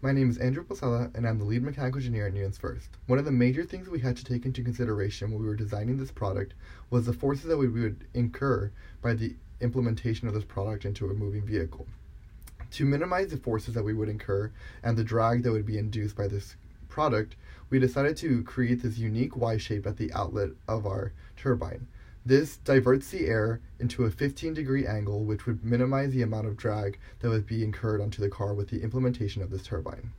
My name is Andrew Posada, and I'm the lead mechanical engineer at Newlands First. One of the major things we had to take into consideration when we were designing this product was the forces that we would incur by the implementation of this product into a moving vehicle. To minimize the forces that we would incur and the drag that would be induced by this product, we decided to create this unique Y shape at the outlet of our turbine. This diverts the air into a 15 degree angle, which would minimize the amount of drag that would be incurred onto the car with the implementation of this turbine.